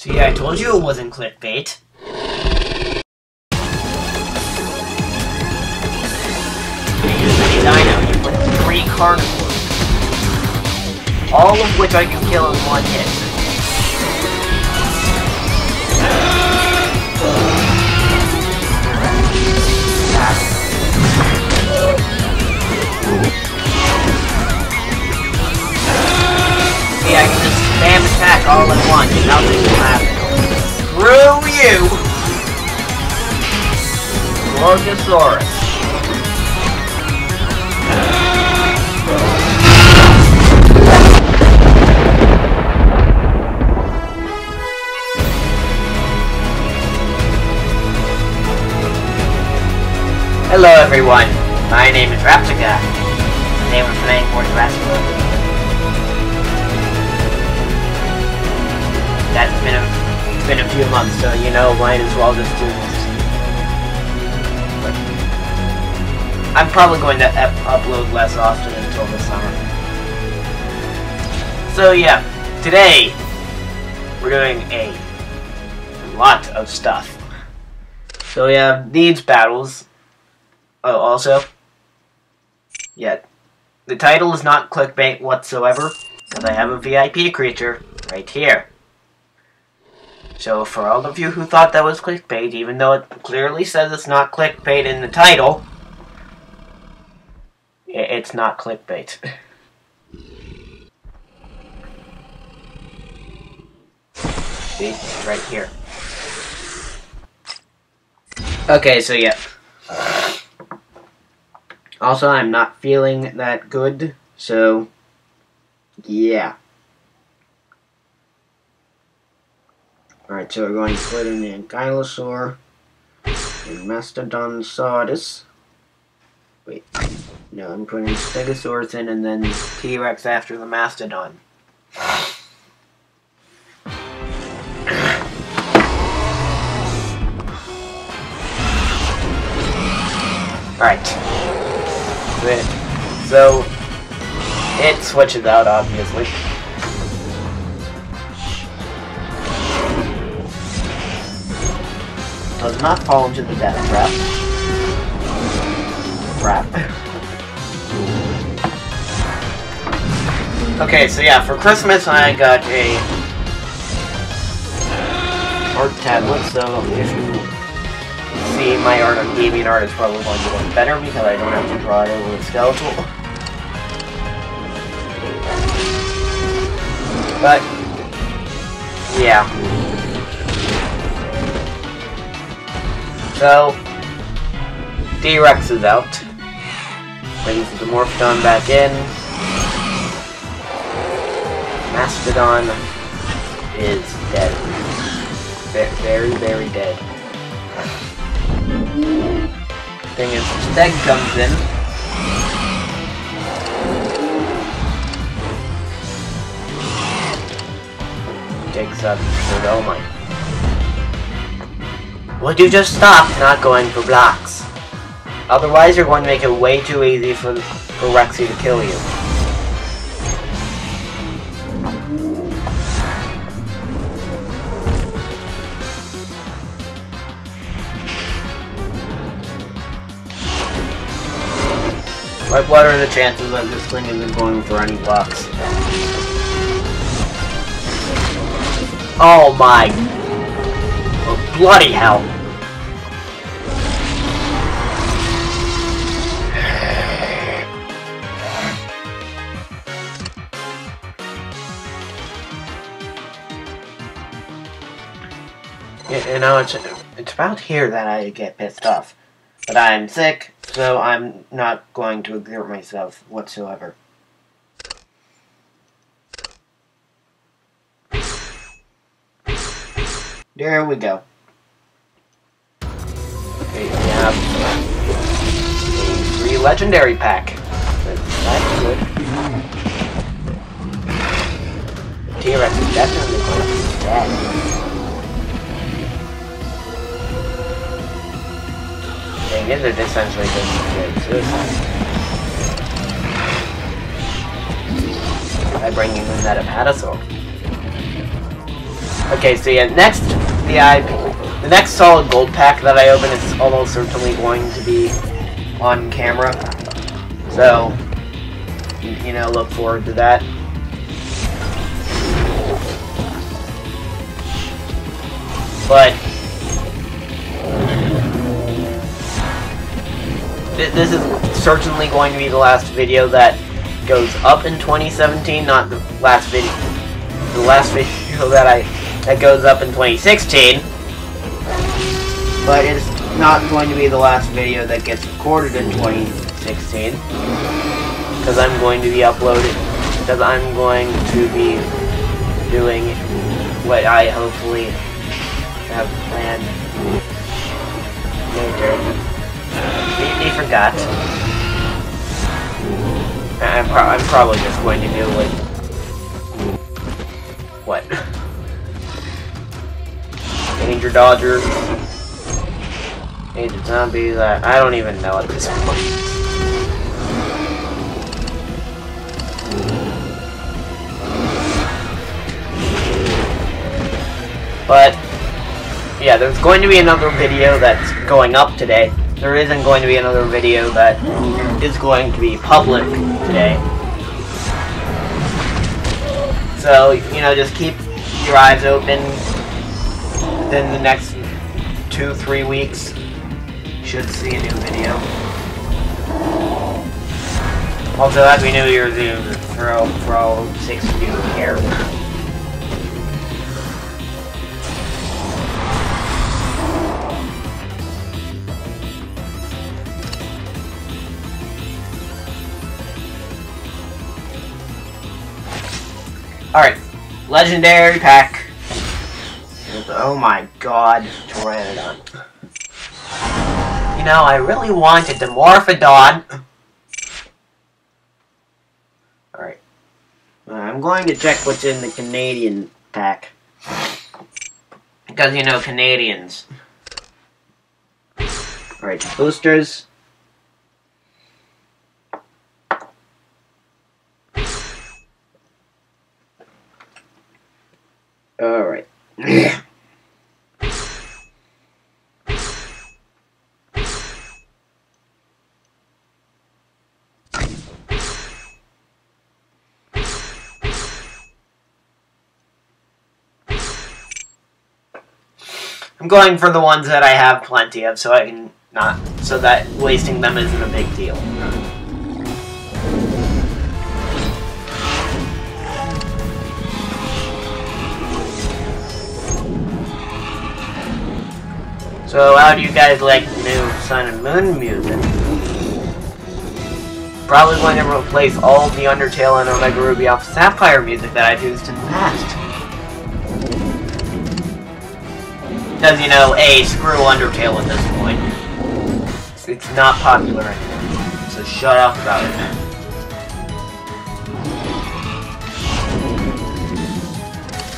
See, I told you it wasn't clickbait. Dino, put three carnivores. All of which I can kill in one hit. Just spam attack all at once, nothing will happen. Screw you! Gorgosaurus. Hello everyone, my name is Raptor God. Today we're playing more Jurassic World. That's been a, been a few months, so you know, might as well just do this. But I'm probably going to up upload less often until the summer. So yeah, today we're doing a lot of stuff. So we have needs battles. Oh, also, yeah, the title is not clickbait whatsoever, because I have a VIP creature right here. So for all of you who thought that was clickbait, even though it clearly says it's not clickbait in the title, it's not clickbait. See, it's right here. Okay, so yeah. Also, I'm not feeling that good, so yeah. Alright, so we're going to put in the Ankylosaur and Mastodonsaurus. Wait, no, I'm putting Stegosaurus in and then T-Rex after the Mastodon. Alright. So, it switches out, obviously. Does not fall into the death trap. Trap. okay, so yeah, for Christmas I got a art tablet, so if you see my art on art is probably going to look better because I don't have to draw it over with skeletal. But, yeah. So, D-Rex is out. Brings the Morphodon back in. Mastodon is dead. Ve- Very, very dead. Thing is, Steg comes in. Takes up oh my. Would you just stop not going for blocks? Otherwise, you're going to make it way too easy for, for Rexy to kill you. Like, what are the chances that this thing isn't going for any blocks? Oh my... Bloody hell. You know, it's, it's about here that I get pissed off. But I'm sick, so I'm not going to exert myself whatsoever. There we go. Legendary pack. That's good. T-Rex is definitely going to be dead. Thing is, it essentially just suicide. By bringing in that Apatosaur. Okay, so yeah, next VIP, the next solid gold pack that I open is almost certainly going to be on camera. So, you know, look forward to that. But this is certainly going to be the last video that goes up in 2017, not the last video. The last video that I that goes up in 2016. But it's not going to be the last video that gets recorded in 2016. Because I'm going to be uploading, because I'm going to be doing what I hopefully have planned later. He, forgot. I'm, pro I'm probably just going to do like... What? Danger Dodgers. Age of Zombies. I, I don't even know at this point. But, yeah, there's going to be another video that's going up today there isn't going to be another video that is going to be public today. So, you know, just keep your eyes open. Then the next two, three weeks, should see a new video. Also, Happy New Year's Eve for all, for all six you here. Alright, legendary pack. Oh my god, Pteranodon. You know, I really wanted Dimorphodon. Alright. Uh, I'm going to check what's in the Canadian pack. Because, you know, Canadians. Alright, boosters. Alright. Going for the ones that I have plenty of so I can not, so that wasting them isn't a big deal. So how do you guys like new Sun and Moon music? Probably going to replace all the Undertale and Omega Ruby Alpha Sapphire music that I've used in the past. Because, you know, A, screw Undertale at this point. It's not popular anymore. So shut up about it.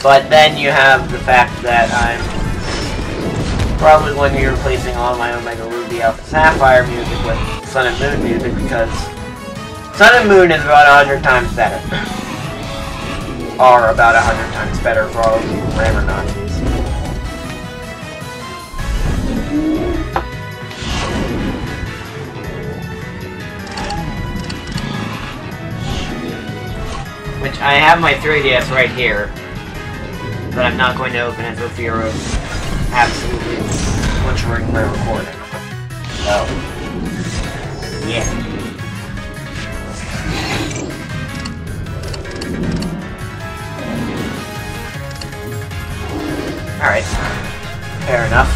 But then you have the fact that I'm probably going to be replacing all my Omega Ruby Alpha Sapphire music with Sun and Moon music because Sun and Moon is about a hundred times better. Are about a hundred times better for all of you grammar Nazis. Which I have my 3DS right here, but I'm not going to open it for fear of absolutely butchering my recording. So, yeah. Alright. Fair enough.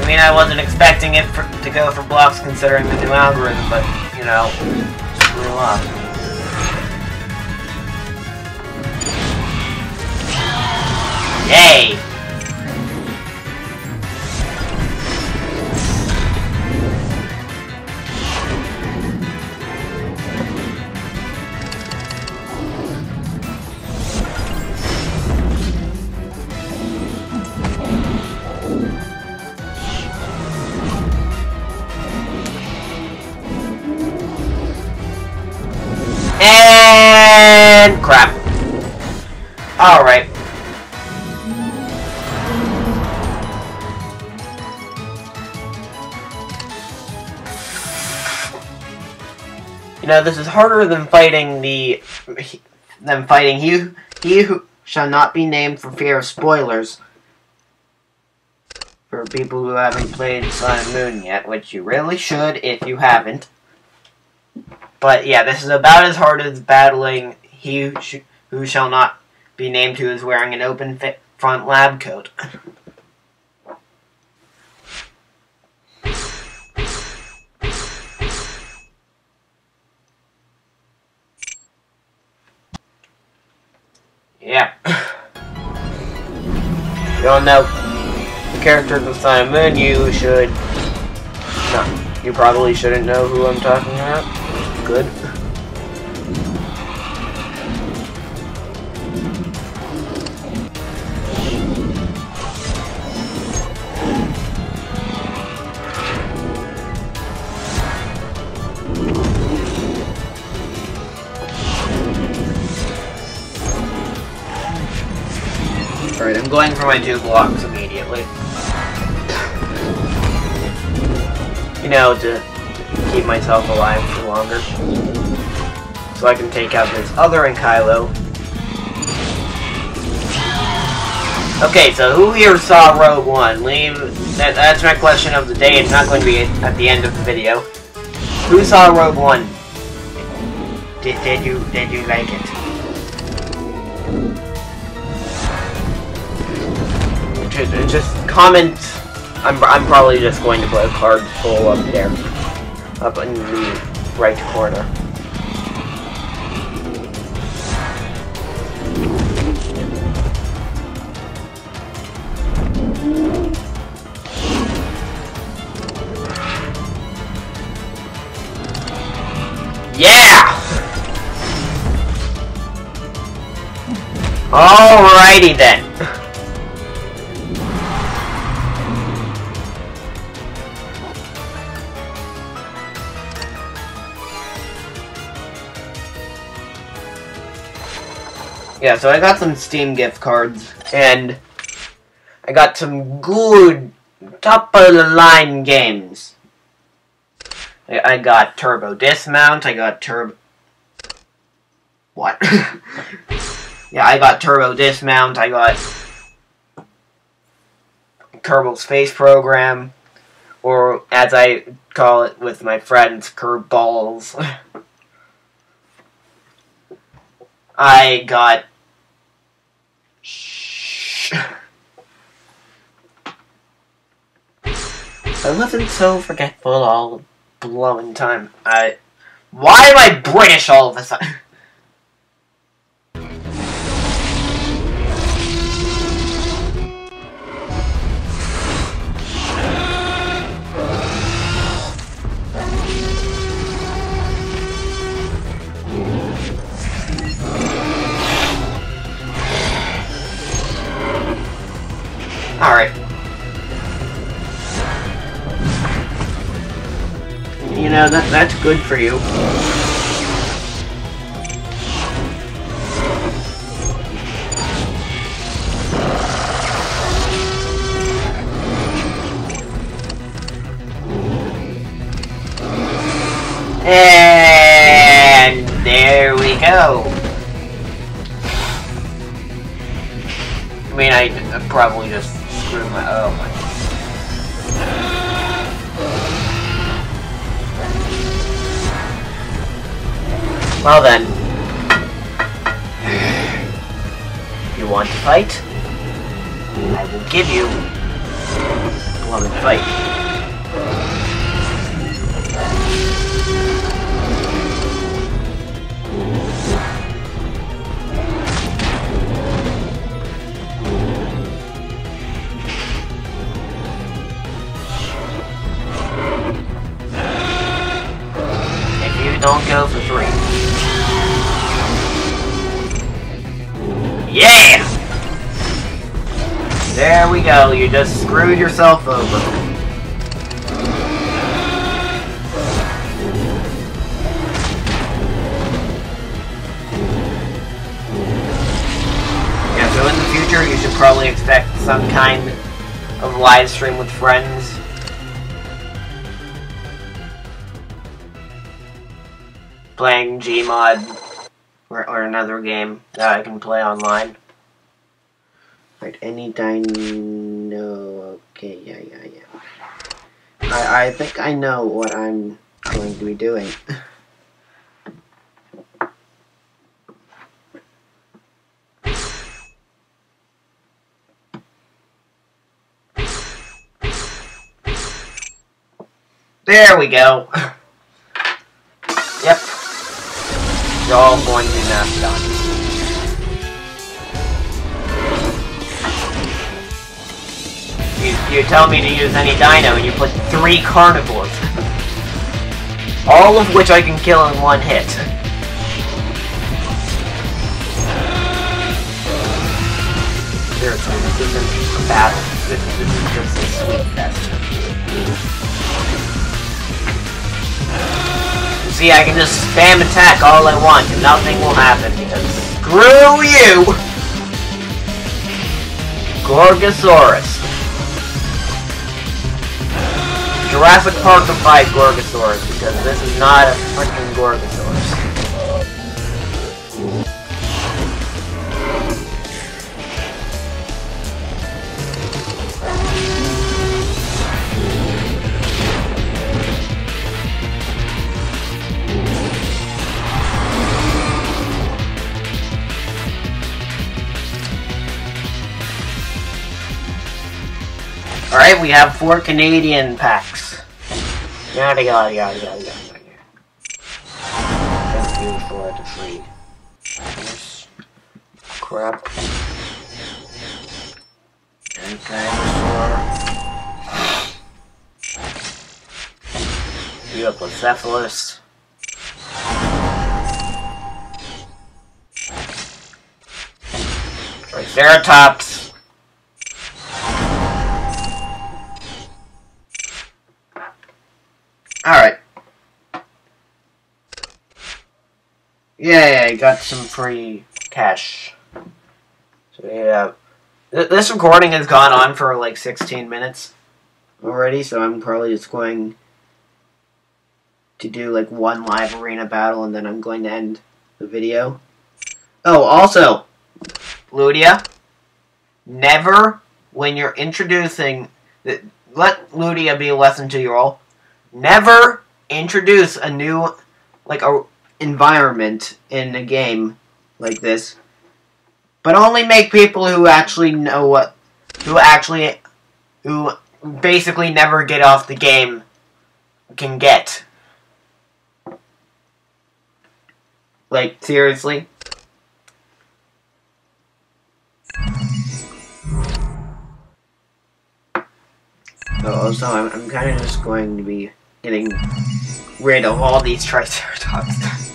I mean, I wasn't expecting it for, to go for blocks considering the new algorithm, but, you know, screw up. Yay! And crap. Alright. Now this is harder than fighting the than fighting he he who shall not be named for fear of spoilers. For people who haven't played Sun and Moon yet, which you really should if you haven't. But yeah, this is about as hard as battling he who, sh who shall not be named who is wearing an open front lab coat. Yeah. you don't know the characters Sun Moon, you should... No, you probably shouldn't know who I'm talking about. Good. I'm going for my two blocks immediately. You know, to keep myself alive for longer. So I can take out this other Ankylo. Okay, so who here saw Rogue One? Leave. That, that's my question of the day. It's not going to be at the end of the video. Who saw Rogue One? Did, did you did you like it? Comment. I'm, I'm probably just going to put a card full up there. Up in the right corner. Yeah! Alrighty then. Yeah, so I got some Steam gift cards, and I got some good top-of-the-line games. I got Turbo Dismount, I got Turbo... What? yeah, I got Turbo Dismount, I got Kerbal Space Program, or as I call it with my friends, Curveballs. I got. I wasn't so forgetful all blowing time. I. Why am I British all of a sudden? That that's good for you. And there we go. I mean, I probably just screwed my... Oh my... Well then. You want to fight? I will give you one to fight. If you don't go for three. Yeah! There we go, you just screwed yourself over. Yeah, so in the future you should probably expect some kind of live stream with friends playing Gmod or, or another game that I can play online. Right, any dino... Okay, yeah, yeah, yeah. I, I think I know what I'm going to be doing. There we go. yep. You're all going to Mastodon. You, you tell me to use any dino and you put three carnivores. all of which I can kill in one hit. Seriously, this isn't a battle. This, this is just a sweet fest. See, I can just spam attack all I want and nothing will happen because screw you! Gorgosaurus. Jurassic Park to fight Gorgosaurus because this is not a freaking Gorgosaurus. Alright, we have four Canadian packs. Yada yada yada yada yada. Thank you for the crap. And dinosaur. Euoplocephalus. Triceratops. Yeah, got some free cash. So yeah. This recording has gone on for like 16 minutes already, so I'm probably just going to do like one live arena battle and then I'm going to end the video. Oh, also, Ludia, never, when you're introducing, let Ludia be a lesson to you all never introduce a new like a environment in a game like this but only make people who actually know what who actually who basically never get off the game can get like seriously also I'm, I'm kind of just going to be getting rid of all these Triceratops.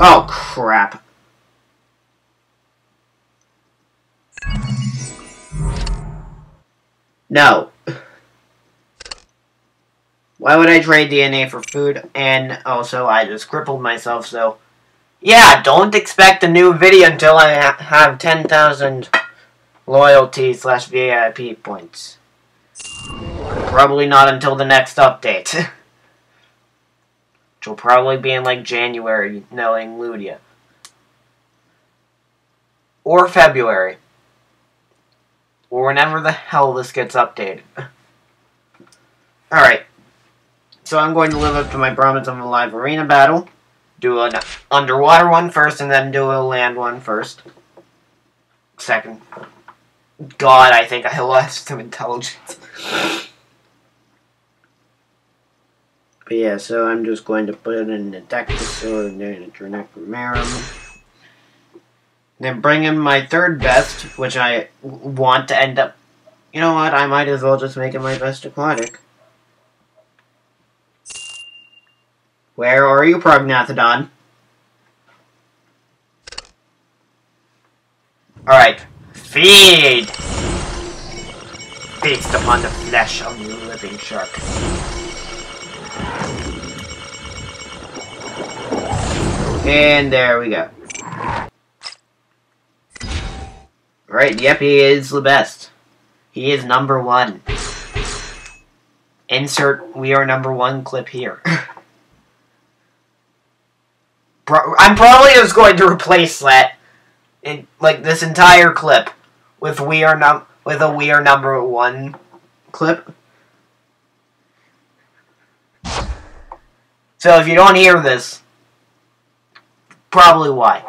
oh, crap. No. Why would I trade DNA for food? And also, I just crippled myself, so... Yeah, don't expect a new video until I ha have 10,000 loyalty slash VIP points. Probably not until the next update. Will probably be in like January, knowing Ludia. Or February. Or whenever the hell this gets updated. Alright. So I'm going to live up to my promise of a live arena battle. Do an underwater one first and then do a land one first. Second. God, I think I lost some intelligence. But yeah, so I'm just going to put it in the or the Dronecromarum. Then bring in my third best, which I want to end up... You know what, I might as well just make it my best aquatic. Where are you, Prognathodon? Alright, Feed! Feast upon the flesh of the living shark. And there we go. Right, yep, he is the best. He is number one. Insert We Are Number One clip here. Pro- I'm probably just going to replace that, in, like this entire clip, with We Are Num with a We Are Number One clip. So if you don't hear this, probably why.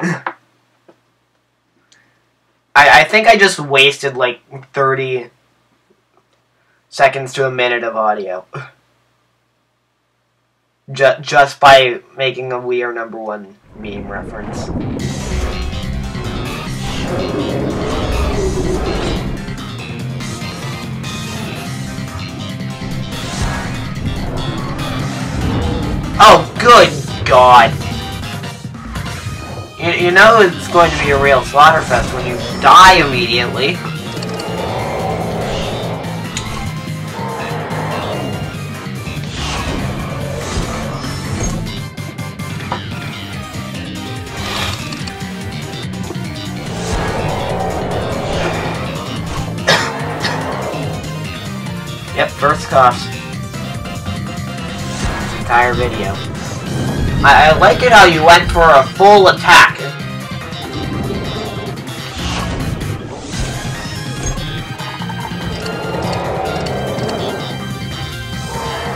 I, I think I just wasted like 30 seconds to a minute of audio. Just, just by making a We Are Number One meme reference. Oh, good God. You, you know it's going to be a real slaughterfest when you die immediately. yep, first cost. Entire video. I, I like it how you went for a full attack.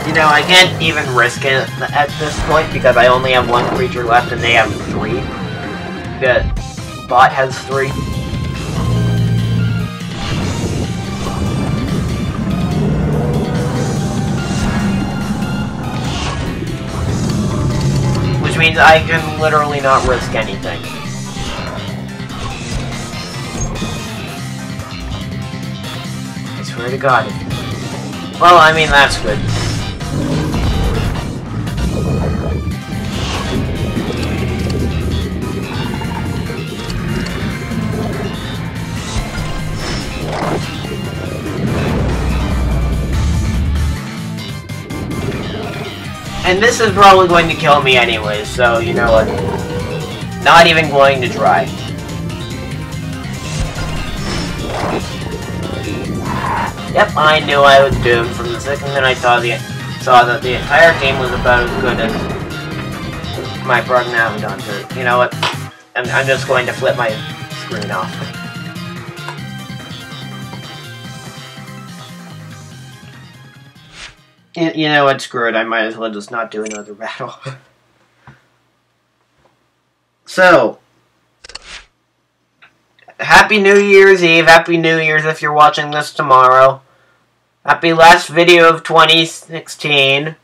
You know, I can't even risk it at this point because I only have one creature left and they have three. The bot has three. Means I can literally not risk anything. I swear to God. Well, I mean, that's good. This is probably going to kill me anyway, so you know what? Not even going to try. Yep, I knew I was doomed from the second that I saw the saw that the entire game was about as good as my Prognathodon. So, you know what? I'm, I'm just going to flip my screen off. You, you know what? Screw it. I might as well just not do another battle. so, Happy New Year's Eve. Happy New Year's if you're watching this tomorrow. Happy last video of 2016.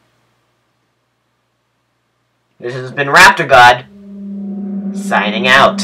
This has been Raptor God, signing out.